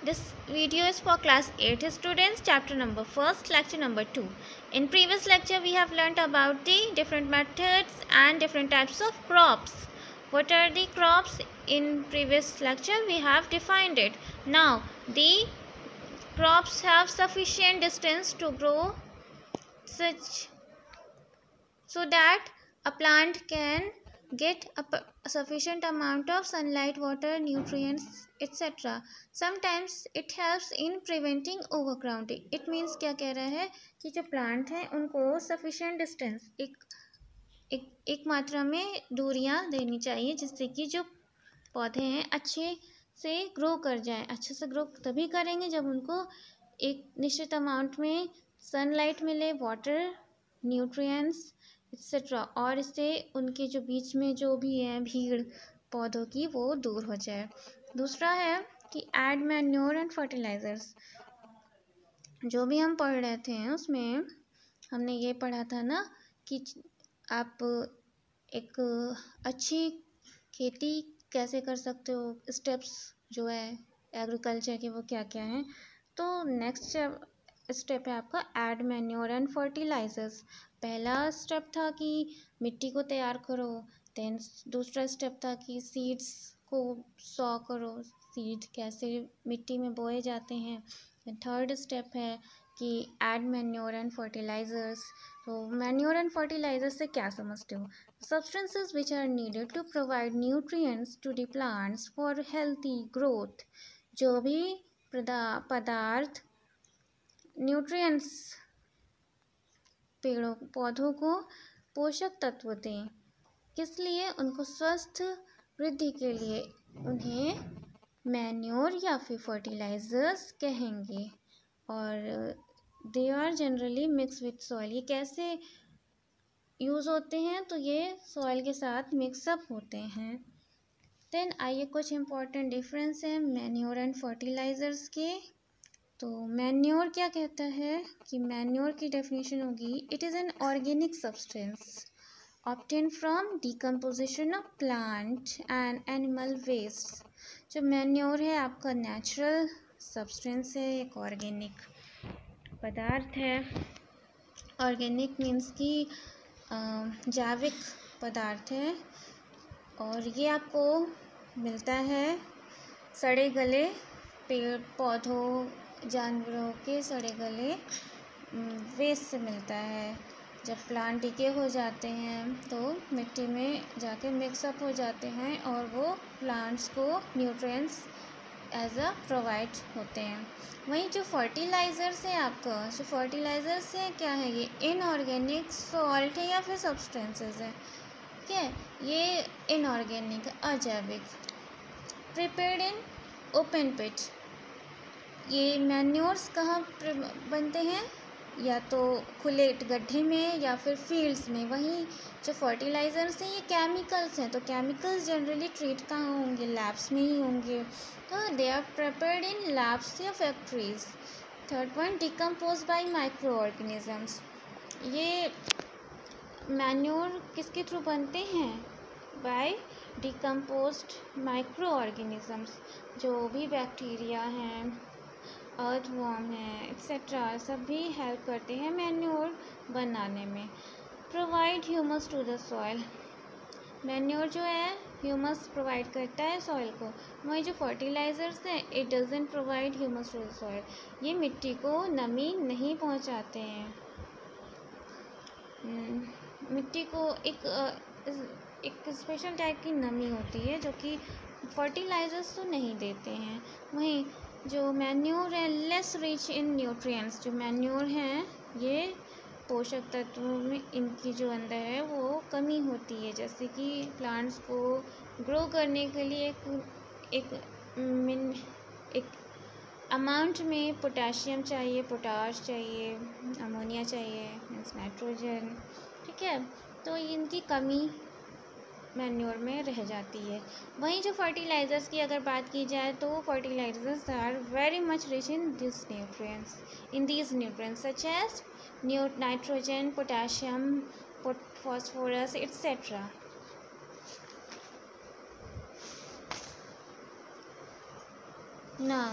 This video is for class 8 students, chapter number 1st, lecture number 2. In previous lecture, we have learnt about the different methods and different types of crops. What are the crops? In previous lecture, we have defined it. Now, the crops have sufficient distance to grow such so that a plant can get a, sufficient amount of sunlight water nutrients etc sometimes it helps in preventing overcrowding it means क्या कह रहा है कि जो plant हैं उनको sufficient distance एक एक एक मात्रा में दूरियाँ देनी चाहिए जिससे कि जो पौधे हैं अच्छे से ग्रो कर जाएँ अच्छे से ग्रो तभी करेंगे जब उनको एक निश्चित अमाउंट में सनलाइट मिले वाटर न्यूट्रिएंट्स एक्सेट्रा और इससे उनके जो बीच में जो भी है भीड़, पौधों की, वो दूर हो जाए। दूसरा है कि एड मैन्योर एंड फर्टिलाइज़र्स जो भी हम पढ़ रहे थे, उसमें हमने ये पढ़ा था ना कि आप एक अच्छी खेती कैसे कर सकते हो? स्टेप्स जो है एग्रीकल्चर के वो क्या क्या हैं? तो नेक्स्ट स्टेप है आपका एड मैन्योर एंड फर्टिलाइजर्स पहला स्टेप था कि मिट्टी को तैयार करो देन दूसरा स्टेप था कि सीड्स को सॉ करो सीड कैसे मिट्टी में बोए जाते हैं। थर्ड स्टेप है कि एड मैन्योर एंड फर्टिलाइजर्स तो मैन्योर एंड फर्टिलाइज़र से क्या समझते हो? Substances which are needed to provide nutrients to the plants for healthy growth जो भी पदार्थ न्यूट्रिएंट्स पेड़ों, पौधों को पोषक तत्व दें। किस लिए? उनको स्वस्थ वृद्धि के लिए। उन्हें मैन्योर या फिर फर्टिलाइज़र्स कहेंगे। और they are generally mix with soil. ये कैसे यूज़ होते हैं? तो ये सॉइल के साथ मिक्सअप होते हैं। देन आइए कुछ इम्पोर्टेंट डिफरेंस हैं मैन्योर एंड फर्टिलाइज़र्स के। तो मैन्योर क्या कहता है कि मैन्योर की डेफिनेशन होगी it is an organic substance obtain from decomposition of plant and animal waste जो मैन्योर है, आपका नेचुरल सब्सटेंस है, एक ऑर्गेनिक पदार्थ है। ऑर्गेनिक मीन्स की जैविक पदार्थ है। और ये आपको मिलता है सड़े गले पेड़ पौधों जानवरों के सड़े गले वेस्ट से मिलता है। जब प्लांट टिके हो जाते हैं तो मिट्टी में जाके मिक्सअप हो जाते हैं और वो प्लांट्स को न्यूट्रिएंट्स एज अ प्रोवाइड होते हैं। वहीं जो फर्टिलाइज़र्स हैं आपका, जो फर्टिलाइज़र्स है, क्या है ये? इनऑर्गेनिक सॉल्ट है या फिर सब्सटेंसेस है? ठीक है, ये इनऑर्गेनिक अजैविक प्रिपेयर्ड इन ओपन पिट ये मैन्योर्स कहाँ बनते हैं? या तो खुले गड्ढे में या फिर फील्ड्स में? वहीं जो फर्टिलाइज़र्स हैं, ये केमिकल्स हैं। तो केमिकल्स जनरली ट्रीट कहाँ होंगे? लैब्स में ही होंगे। तो they are prepared in labs या factories third point decompose by micro organisms ये मैन्योर किसके थ्रू बनते हैं? बाय डिकम्पोज्ड माइक्रो ऑर्गेनिजम्स जो भी बैक्टीरिया हैं। अर्थ वॉर्म है एक्सेट्रा सभी हेल्प करते हैं मैन्योर बनाने में। Provide humus to the soil manure जो है ह्यूमस प्रोवाइड करता है सॉइल को। वही जो फर्टिलाइज़र्स हैं it doesn't provide humus to the soil ये मिट्टी को नमी नहीं पहुंचाते हैं। हम्म, मिट्टी को एक एक स्पेशल टाइप की नमी होती है जो कि फर्टिलाइज़र्स तो नहीं देते हैं। वहीं जो मैन्योर है लेस रिच इन न्यूट्रिएंट्स जो मैन्योर हैं, ये पोषक तत्वों में इनकी जो अंदर है, वो कमी होती है। जैसे कि प्लांट्स को ग्रो करने के लिए एक एक मिन एक अमाउंट में पोटाशियम चाहिए पोटाश चाहिए अमोनिया चाहिए मीन्स नाइट्रोजन ठीक है? तो इनकी कमी मैन्योर में रह जाती है। वहीं जो फर्टिलाइज़र्स की अगर बात की जाए तो fertilizers are very much rich in this nutrients in these nutrients such as new nitrogen potassium phosphorus etc now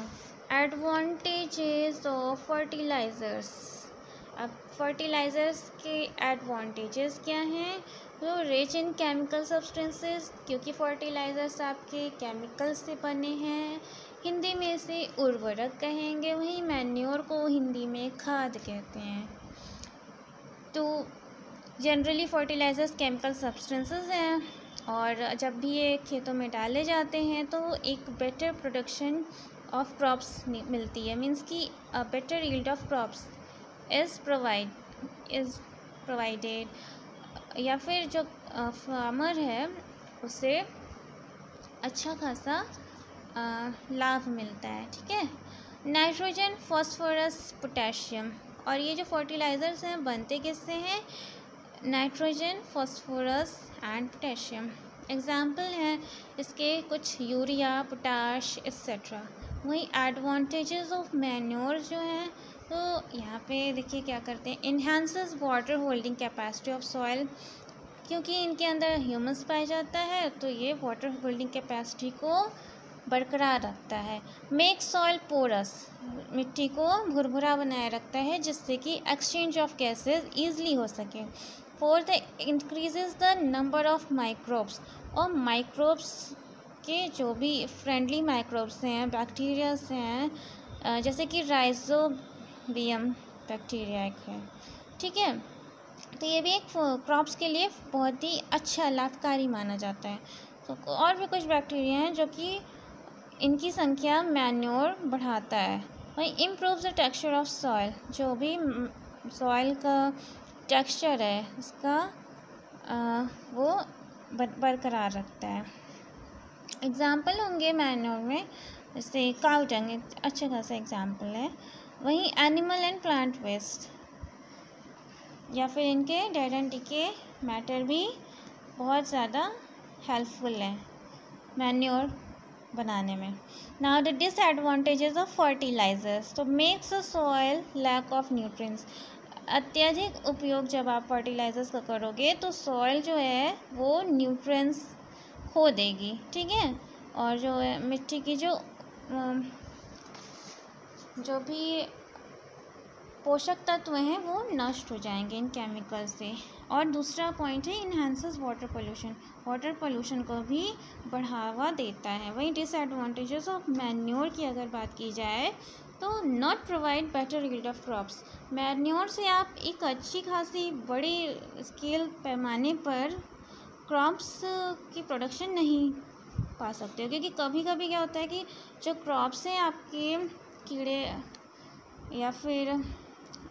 advantages of fertilizers अब फर्टिलाइज़र्स के एडवांटेजेस क्या हैं? तो रिच इन केमिकल सब्सटेंसेस क्योंकि फर्टिलाइज़र्स आपके केमिकल से बने हैं। हिंदी में इसे उर्वरक कहेंगे, वहीं मैन्योर को हिंदी में खाद कहते हैं। तो जनरली फर्टिलाइज़र्स केमिकल सब्सटेंसेस हैं, और जब भी ये खेतों में डाले जाते हैं तो एक बेटर प्रोडक्शन ऑफ़ क्रॉप्स मिलती है। मीन्स कि better yield of crops is provide is provided या फिर जो फार्मर है, उसे अच्छा खासा लाभ मिलता है, ठीक है? नाइट्रोजन फॉस्फोरस पोटेशियम और ये जो फर्टिलाइज़र्स हैं, बनते किससे हैं? Nitrogen phosphorus and potassium example हैं इसके कुछ यूरिया पोटाश एक्सेट्रा वहीं एडवांटेजेस ऑफ़ मैन्योर जो हैं तो यहाँ पे देखिए क्या करते हैं। Enhances water holding capacity of soil क्योंकि इनके अंदर ह्यूमस पाया जाता है तो ये वाटर होल्डिंग कैपेसिटी को बरकरार रखता है। मेक सॉइल पोरस मिट्टी को भुरभुरा बनाए रखता है जिससे कि एक्सचेंज ऑफ़ गैसेज ईजली हो सके। Fourth increases the number of microbes और माइक्रोब्स के जो भी फ्रेंडली माइक्रोब्स हैं बैक्टीरियाज हैं जैसे कि राइजोबियम बैक्टीरिया एक है। ठीक है? तो ये भी एक क्रॉप्स के लिए बहुत ही अच्छा लाभकारी माना जाता है। तो और भी कुछ बैक्टीरिया हैं जो कि इनकी संख्या मैन्योर बढ़ाता है। वही improve the texture of soil जो भी सॉइल का टेक्सचर है उसका आ, वो बरकरार रखता है। एग्ज़ाम्पल होंगे मैन्योर में जैसे काउ टंग अच्छा खासा एग्ज़ाम्पल है। वहीं एनिमल एंड प्लांट वेस्ट। या फिर इनके डेड एंड टिके मैटर भी बहुत ज़्यादा हेल्पफुल है मैन्योर बनाने में। Now the disadvantages of fertilisers तो makes a soil lack of nutrients अत्यधिक उपयोग जब आप फर्टिलाइजर्स का करोगे तो सॉइल जो है, वो न्यूट्रिएंट्स खो देगी। ठीक है? और जो है, मिट्टी की जो जो भी पोषक तत्व हैं, वो नष्ट हो जाएँगे इन केमिकल से। और दूसरा पॉइंट है enhances water pollution water pollution को भी बढ़ावा देता है। वहीं डिसएडवांटेजेस ऑफ़ मैन्योर की अगर बात की जाए तो not provide better yield of crops manure से आप एक अच्छी खासी बड़ी स्केल पैमाने पर क्रॉप्स की प्रोडक्शन नहीं पा सकते हो। क्योंकि कभी कभी क्या होता है कि जो क्रॉप्स हैं, आपके कीड़े या फिर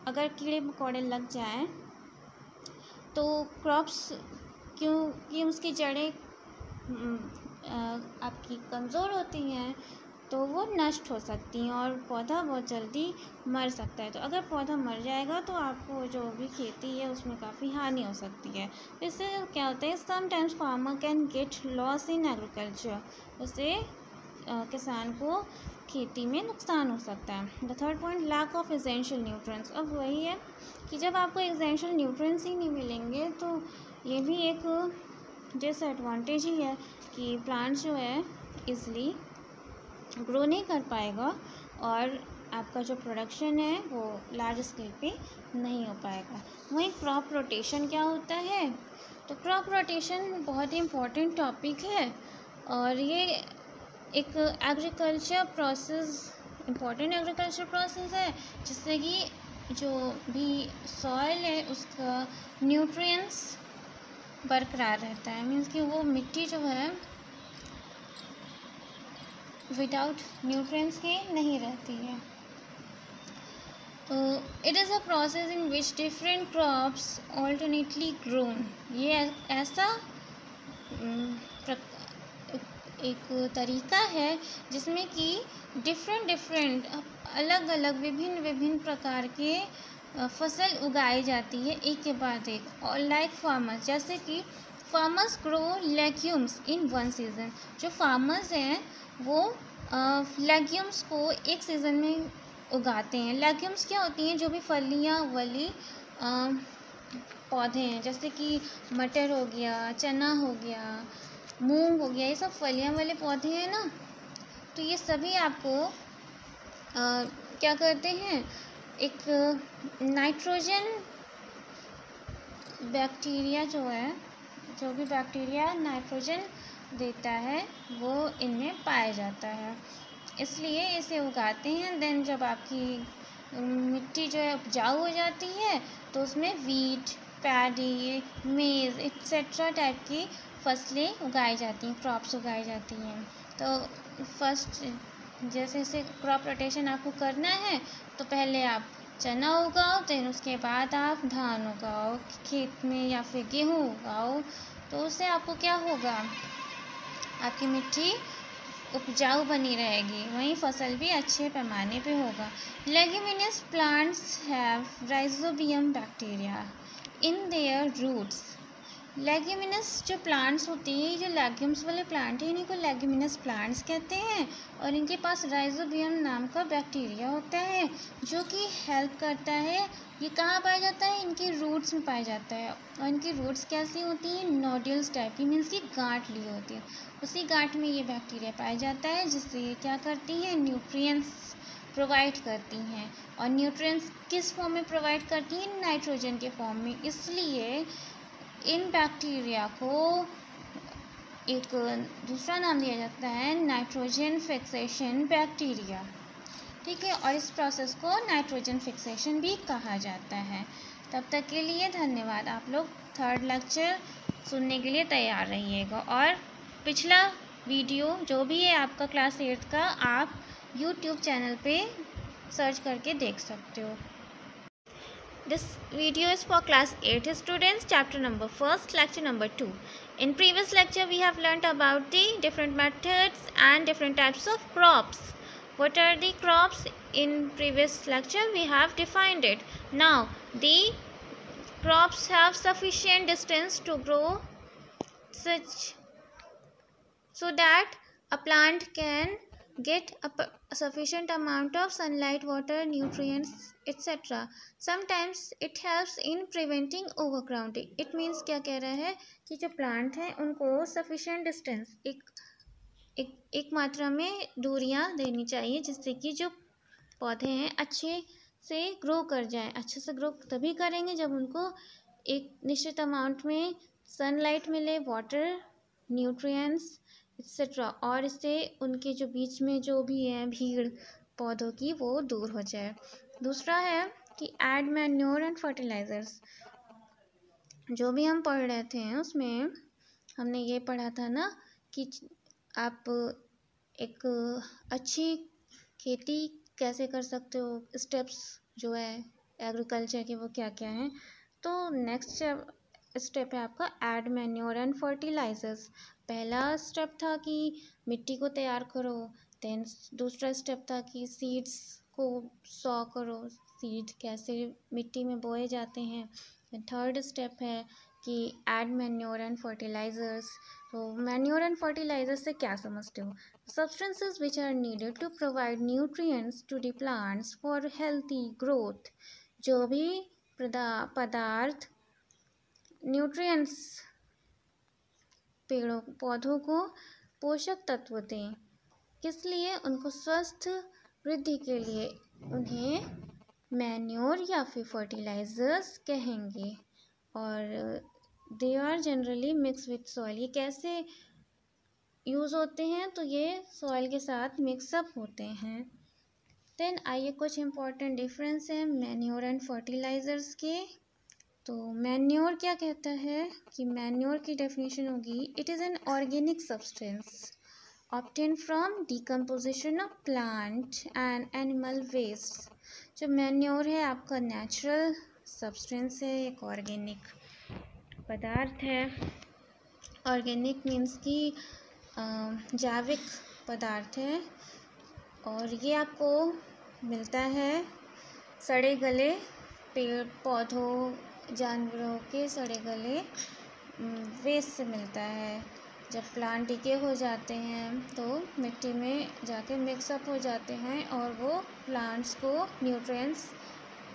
अगर कीड़े मकोड़े लग जाएँ तो क्रॉप्स क्योंकि उसकी जड़ें आपकी कमज़ोर होती हैं तो वो नष्ट हो सकती हैं और पौधा बहुत जल्दी मर सकता है। तो अगर पौधा मर जाएगा तो आपको जो भी खेती है, उसमें काफ़ी हानि हो सकती है। इससे क्या होता है sometimes farmer can get loss in agriculture उससे किसान को खेती में नुकसान हो सकता है। The third point lack of essential nutrients अब वही है कि जब आपको एजेंशियल न्यूट्रंस ही नहीं मिलेंगे तो ये भी एक डिसएडवांटेज ही है कि प्लांट जो है इजली ग्रो नहीं कर पाएगा और आपका जो प्रोडक्शन है वो लार्ज स्केल पे नहीं हो पाएगा। वहीं क्रॉप रोटेशन क्या होता है? तो क्रॉप रोटेशन बहुत ही इम्पोर्टेंट टॉपिक है और ये एक agriculture process important agriculture process है, जिससे कि जो भी सॉइल है, उसका न्यूट्रिएंट्स बरकरार रहता है। मीन्स कि वो मिट्टी जो है विदाउट न्यूट्रिएंट्स के नहीं रहती है। तो it is a process in which different crops alternately grown ये ऐसा एक तरीका है जिसमें कि डिफरेंट डिफरेंट अलग अलग विभिन्न विभिन्न प्रकार के फ़सल उगाई जाती है एक के बाद एक। और लाइक फार्मर्स जैसे कि farmers grow legumes in one season जो फार्मर्स हैं, वो लेग्यूम्स को एक सीज़न में उगाते हैं। लेग्यूम्स क्या होती हैं? जो भी फलियाँ, वाली पौधे हैं, जैसे कि मटर हो गया, चना हो गया मूंग हो गया ये सब फलियाँ वाले पौधे हैं ना तो ये सभी आपको आ, क्या करते हैं एक नाइट्रोजन बैक्टीरिया जो है जो भी बैक्टीरिया नाइट्रोजन देता है वो इनमें पाया जाता है। इसलिए इसे उगाते हैं देन जब आपकी मिट्टी जो है उपजाऊ हो जाती है तो उसमें wheat paddy maize etcetera type की फ़सलें उगाई जाती हैं क्रॉप्स उगाई जाती हैं। तो फ़र्स्ट जैसे जैसे क्रॉप रोटेशन आपको करना है तो पहले आप चना उगाओ देन उसके बाद आप धान उगाओ, खेत में या फिर गेहूँ उगाओ। तो उससे आपको क्या होगा? आपकी मिट्टी उपजाऊ बनी रहेगी, वहीं फ़सल भी अच्छे पैमाने पे होगा। Leguminous plants have rhizobium bacteria in their roots leguminous जो प्लांट्स होती हैं, ये जो लेग्यूम्स वाले प्लांट हैं, इन्हीं को लेग्यूमिनस प्लांट्स कहते हैं और इनके पास राइजोबियम नाम का बैक्टीरिया होता है, जो कि हेल्प करता है। ये कहाँ पाया जाता है? इनके रूट्स में पाया जाता है और इनकी रूट्स कैसी होती हैं? नोड्यूल्स टाइप की मीन्स की गांठ ली होती है। उसी गांठ में ये बैक्टीरिया पाया जाता है, जिससे ये क्या करती हैं? न्यूट्रिएंट्स प्रोवाइड करती हैं। और न्यूट्रिएंट्स किस फॉर्म में प्रोवाइड करती हैं? नाइट्रोजन के फॉर्म में। इसलिए इन बैक्टीरिया को एक दूसरा नाम दिया जाता है नाइट्रोजन फिक्सेशन बैक्टीरिया ठीक है, और इस प्रोसेस को नाइट्रोजन फिक्सेशन भी कहा जाता है। तब तक के लिए धन्यवाद। आप लोग थर्ड लेक्चर सुनने के लिए तैयार रहिएगा। और पिछला वीडियो जो भी है आपका क्लास एट्थ का, आप यूट्यूब चैनल पे सर्च करके देख सकते हो। This video is for class 8 students, chapter number 1st, lecture number 2. In previous lecture, we have learnt about the different methods and different types of crops. What are the crops? In previous lecture, we have defined it. Now, the crops have sufficient distance to grow such so that a plant can get a, sufficient amount of sunlight, water, nutrients, etc. Sometimes it helps in preventing overcrowding. It means क्या कह रहा है कि जो plant हैं उनको sufficient distance एक एक एक मात्रा में दूरियाँ देनी चाहिए जिससे कि जो पौधे हैं अच्छे से ग्रो कर जाएँ अच्छे से ग्रो तभी करेंगे जब उनको एक निश्चित अमाउंट में सनलाइट मिले वाटर न्यूट्रिएंट्स एक्सेट्रा और इससे उनके जो बीच में जो भी है भीड़, पौधों की, वो दूर हो जाए। दूसरा है कि एड मैन्योर एंड फर्टिलाइज़र्स जो भी हम पढ़ रहे थे, उसमें हमने ये पढ़ा था ना कि आप एक अच्छी खेती कैसे कर सकते हो? स्टेप्स जो है एग्रीकल्चर के वो क्या क्या हैं? तो नेक्स्ट स्टेप है आपका एड मैन्योर एंड फर्टिलाइज़र्स पहला स्टेप था कि मिट्टी को तैयार करो देन दूसरा स्टेप था कि सीड्स को सॉ करो सीड कैसे मिट्टी में बोए जाते हैं. थर्ड स्टेप है कि एड मैन्योर एंड फर्टिलाइज़र्स तो मैन्योर एंड फर्टिलाइज़र से क्या समझते हो? Substances which are needed to provide nutrients to the plants for healthy growth जो भी पदार्थ न्यूट्रिएंट्स पेड़ों, पौधों को पोषक तत्व दें। किस लिए? उनको स्वस्थ वृद्धि के लिए। उन्हें मैन्योर या फिर फर्टिलाइज़र्स कहेंगे। और they are generally mix with soil ये कैसे यूज़ होते हैं? तो ये सॉइल के साथ मिक्सअप होते हैं। देन आइए कुछ इम्पोर्टेंट डिफरेंस है मैन्योर एंड फर्टिलाइज़र्स के। तो मैन्योर क्या कहता है कि मैन्योर की डेफिनेशन होगी it is an organic substance obtain from decomposition of plant and animal waste जो मैन्योर है, आपका नेचुरल सब्सटेंस है, एक ऑर्गेनिक पदार्थ है। ऑर्गेनिक मीन्स की जैविक पदार्थ है। और ये आपको मिलता है सड़े गले पेड़ पौधों जानवरों के सड़े गले वेस्ट से मिलता है। जब प्लांट टिके हो जाते हैं तो मिट्टी में जाके मिक्सअप हो जाते हैं और वो प्लांट्स को न्यूट्रिएंट्स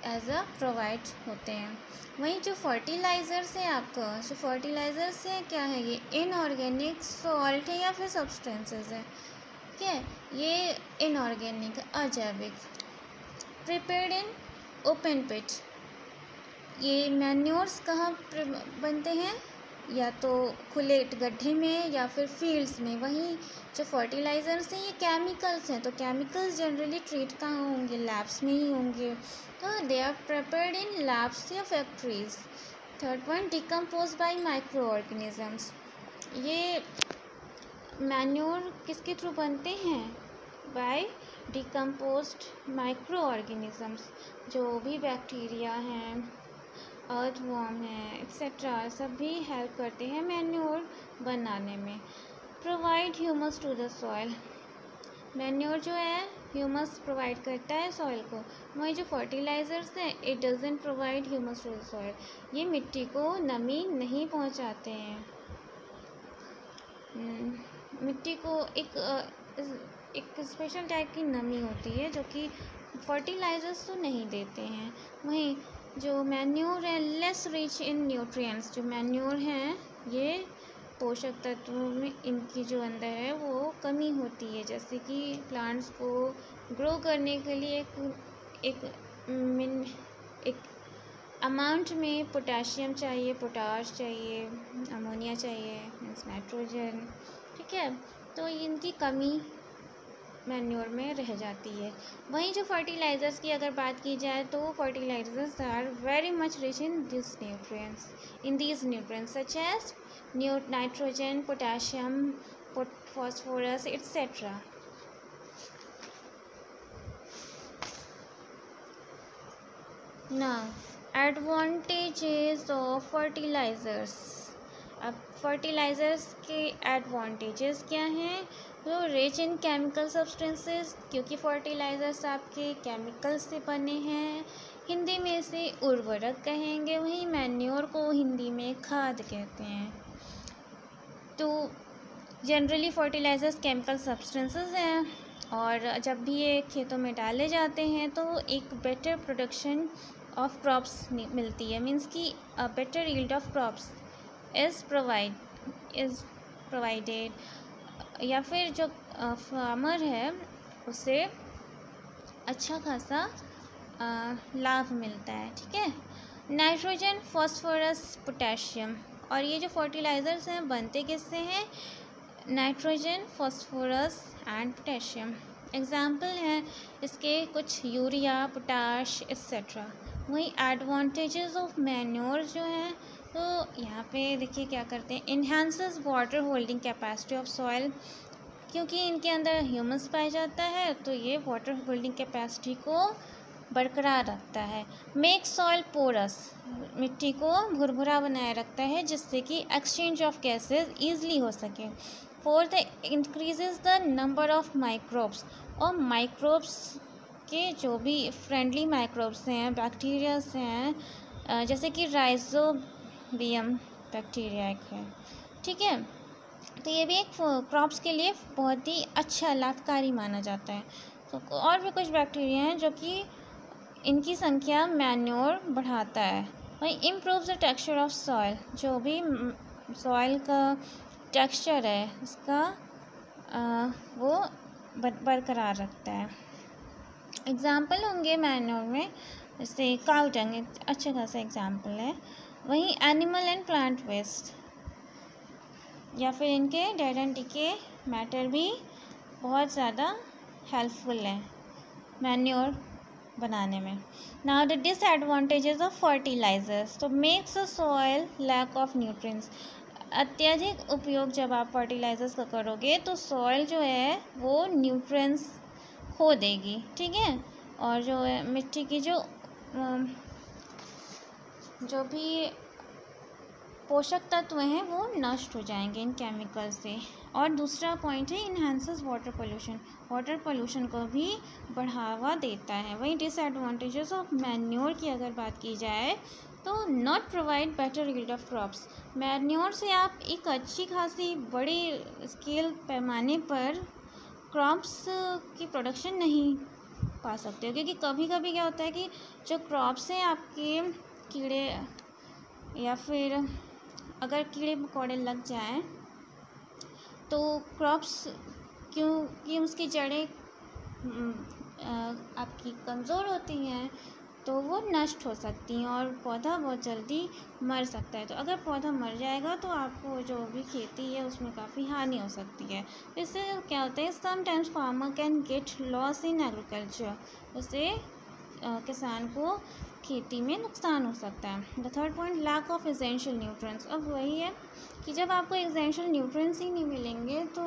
एज अ प्रोवाइड होते हैं। वहीं जो फर्टिलाइज़र्स हैं आपका, जो फर्टिलाइज़र्स है, क्या है ये? इनऑर्गेनिक सॉल्ट है या फिर सब्सटेंसेस है? ठीक है, ये इनऑर्गेनिक अजैविक प्रिपेयर्ड इन ओपन पिट ये मैन्योर्स कहाँ बनते हैं? या तो खुले गड्ढे में या फिर फील्ड्स में? वहीं जो फर्टिलाइज़र्स हैं, ये केमिकल्स हैं। तो केमिकल्स जनरली ट्रीट कहाँ होंगे? लैब्स में ही होंगे। तो they are prepared in labs या factories third point decompose by micro organisms ये मैन्योर किसके थ्रू बनते हैं? बाय डिकम्पोज्ड माइक्रो ऑर्गेनिजम्स जो भी बैक्टीरिया हैं। अर्थ वॉर्म है एक्सेट्रा सभी हेल्प करते हैं मैन्योर बनाने में। Provide humus to the soil manure जो है ह्यूमस प्रोवाइड करता है सॉइल को। वही जो फर्टिलाइज़र्स हैं it doesn't provide humus to the soil ये मिट्टी को नमी नहीं पहुंचाते हैं। हम्म, मिट्टी को एक एक स्पेशल टाइप की नमी होती है जो कि फर्टिलाइज़र्स तो नहीं देते हैं। वहीं जो मैन्योर है लेस रिच इन न्यूट्रिएंट्स जो मैन्योर हैं, ये पोषक तत्वों में इनकी जो अंदर है, वो कमी होती है। जैसे कि प्लांट्स को ग्रो करने के लिए एक एक मिन एक अमाउंट में पोटेशियम चाहिए पोटाश चाहिए अमोनिया चाहिए मीन्स नाइट्रोजन ठीक है? तो इनकी कमी मैन्योर में रह जाती है। वहीं जो फर्टिलाइज़र्स की अगर बात की जाए तो fertilizers are very much rich in this nutrients in these nutrients such as new nitrogen potassium phosphorus etc now, advantages of fertilizers. अब फर्टिलाइज़र्स के एडवांटेजेस क्या हैं? तो रिच इन केमिकल सब्सटेंसेस क्योंकि फर्टिलाइज़र्स आपके केमिकल से बने हैं। हिंदी में इसे उर्वरक कहेंगे, वहीं मैन्योर को हिंदी में खाद कहते हैं। तो जनरली फर्टिलाइज़र्स केमिकल सब्सटेंसेस हैं, और जब भी ये खेतों में डाले जाते हैं तो एक बेटर प्रोडक्शन ऑफ़ क्रॉप्स मिलती है। मींस कि better yield of crops is provide is provided या फिर जो फार्मर है, उसे अच्छा खासा लाभ मिलता है, ठीक है? नाइट्रोजन फॉस्फोरस पोटेशियम और ये जो फर्टिलाइज़र्स हैं, बनते किससे हैं? Nitrogen phosphorus and potassium example हैं इसके कुछ यूरिया पोटाश एक्सेट्रा वहीं एडवांटेजेस ऑफ़ मैन्योर जो हैं तो यहाँ पे देखिए क्या करते हैं। Enhances water holding capacity of soil क्योंकि इनके अंदर ह्यूमस पाया जाता है तो ये वाटर होल्डिंग कैपेसिटी को बरकरार रखता है। मेक सॉइल पोरस मिट्टी को भुरभुरा बनाए रखता है जिससे कि एक्सचेंज ऑफ़ गैसेज ईजिली हो सके। Fourth increases the number of microbes और माइक्रोब्स के जो भी फ्रेंडली माइक्रोब्स हैं बैक्टीरियाज हैं जैसे कि राइजो बियम बैक्टीरिया एक है। ठीक है? तो ये भी एक क्रॉप्स के लिए बहुत ही अच्छा लाभकारी माना जाता है। तो और भी कुछ बैक्टीरिया हैं जो कि इनकी संख्या मैन्योर बढ़ाता है। वही improve the texture of soil जो भी सॉइल का टेक्सचर है उसका आ, वो बरकरार रखता है। एग्ज़ाम्पल होंगे मैन्योर में जैसे काउटंग अच्छा खासा एग्ज़ाम्पल है। वहीं एनिमल एंड प्लांट वेस्ट। या फिर इनके डेड एंड टिके मैटर भी बहुत ज़्यादा हेल्पफुल है मैन्योर बनाने में। Now the disadvantages of fertilisers तो makes a soil lack of nutrients अत्यधिक उपयोग जब आप फर्टिलाइजर्स का करोगे तो सॉयल जो है, वो न्यूट्रिएंट्स खो देगी। ठीक है? और जो है, मिट्टी की जो जो भी पोषक तत्व हैं, वो नष्ट हो जाएँगे इन केमिकल से। और दूसरा पॉइंट है enhances water pollution water pollution को भी बढ़ावा देता है। वहीं डिसएडवांटेजेस ऑफ़ मैन्योर की अगर बात की जाए तो not provide better yield of crops manure से आप एक अच्छी खासी बड़ी स्केल पैमाने पर क्रॉप्स की प्रोडक्शन नहीं पा सकते हो। क्योंकि कभी कभी क्या होता है कि जो क्रॉप्स हैं, आपके कीड़े या फिर अगर कीड़े मकोड़े लग जाएँ तो क्रॉप्स क्योंकि उसकी जड़ें आपकी कमज़ोर होती हैं तो वो नष्ट हो सकती हैं और पौधा बहुत जल्दी मर सकता है। तो अगर पौधा मर जाएगा तो आपको जो भी खेती है, उसमें काफ़ी हानि हो सकती है। इससे क्या होता है sometimes farmer can get loss in agriculture उससे किसान को खेती में नुकसान हो सकता है। The third point lack of essential nutrients अब वही है कि जब आपको एजेंशियल न्यूट्रंस ही नहीं मिलेंगे तो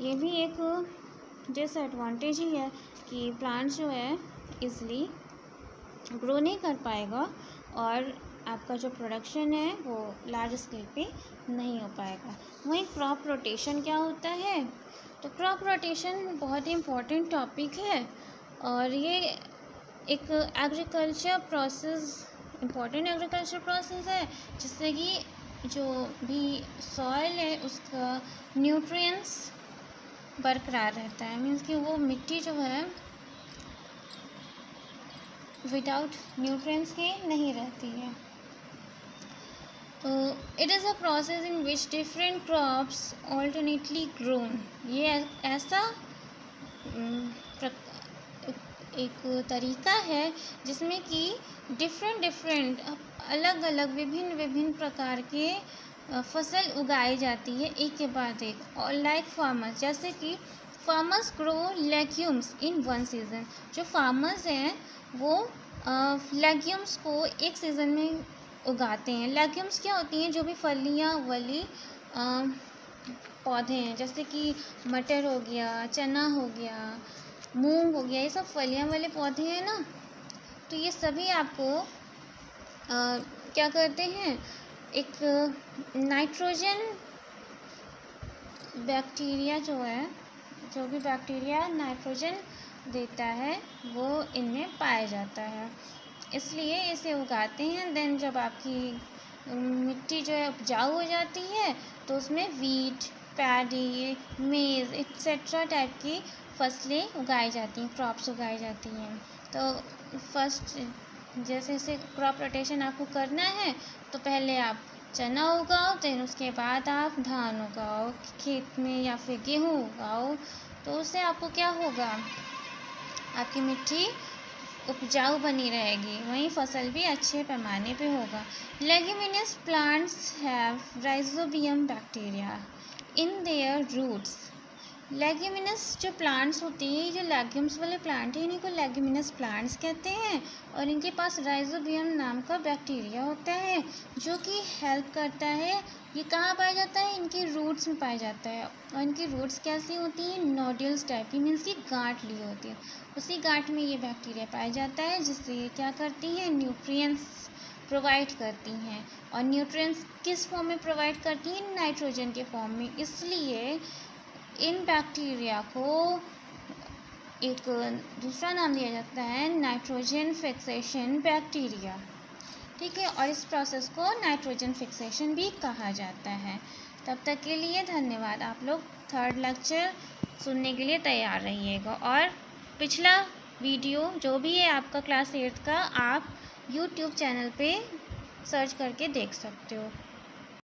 ये भी एक डिसएडवांटेज ही है कि प्लांट जो है इजली ग्रो नहीं कर पाएगा और आपका जो प्रोडक्शन है वो लार्ज स्केल पे नहीं हो पाएगा। वहीं क्रॉप रोटेशन क्या होता है? तो क्रॉप रोटेशन बहुत ही इम्पोर्टेंट टॉपिक है और ये एक agriculture process important agriculture process है, जिससे कि जो भी सॉइल है, उसका न्यूट्रिएंट्स बरकरार रहता है। मीन्स कि वो मिट्टी जो है विदाउट न्यूट्रिएंट्स के नहीं रहती है। तो it is a process in which different crops alternately grown ये ऐसा एक तरीका है जिसमें कि डिफरेंट डिफरेंट अलग अलग विभिन्न विभिन्न प्रकार के फ़सल उगाई जाती है एक के बाद एक। और लाइक फार्मर्स जैसे कि farmers grow legumes in one season जो फार्मर्स हैं, वो लेग्यूम्स को एक सीज़न में उगाते हैं। लेग्यूम्स क्या होती हैं? जो भी फलियाँ, वली पौधे हैं, जैसे कि मटर हो गया, चना हो गया मूंग हो गया ये सब फलियाँ वाले पौधे हैं ना तो ये सभी आपको आ, क्या करते हैं एक नाइट्रोजन बैक्टीरिया जो है जो भी बैक्टीरिया नाइट्रोजन देता है वो इनमें पाया जाता है। इसलिए इसे उगाते हैं देन जब आपकी मिट्टी जो है उपजाऊ हो जाती है तो उसमें wheat paddy maize etcetera type की फ़सलें उगाई जाती हैं क्रॉप्स उगाई जाती हैं। तो फ़र्स्ट जैसे जैसे क्रॉप रोटेशन आपको करना है तो पहले आप चना उगाओ देन उसके बाद आप धान उगाओ, खेत में या फिर गेहूँ उगाओ। तो उससे आपको क्या होगा? आपकी मिट्टी उपजाऊ बनी रहेगी, वहीं फ़सल भी अच्छे पैमाने पे होगा। Leguminous plants have rhizobium bacteria in their roots leguminous जो प्लांट्स होती हैं, ये जो लेग्यूम्स वाले प्लांट हैं, इन्हीं को लेग्यूमिनस प्लांट्स कहते हैं और इनके पास राइजोबियम नाम का बैक्टीरिया होता है, जो कि हेल्प करता है। ये कहाँ पाया जाता है? इनके रूट्स में पाया जाता है और इनकी रूट्स कैसी होती हैं? नोड्यूल्स टाइप की मीन्स की गांठ ली होती है। उसी गांठ में ये बैक्टीरिया पाया जाता है, जिससे ये क्या करती हैं? न्यूट्रिएंट्स प्रोवाइड करती हैं। और न्यूट्रिएंट्स किस फॉर्म में प्रोवाइड करती हैं? नाइट्रोजन के फॉर्म में। इसलिए इन बैक्टीरिया को एक दूसरा नाम दिया जाता है नाइट्रोजन फिक्सेशन बैक्टीरिया ठीक है, और इस प्रोसेस को नाइट्रोजन फिक्सेशन भी कहा जाता है। तब तक के लिए धन्यवाद। आप लोग थर्ड लेक्चर सुनने के लिए तैयार रहिएगा। और पिछला वीडियो जो भी है आपका क्लास एट्थ का, आप यूट्यूब चैनल पे सर्च करके देख सकते हो।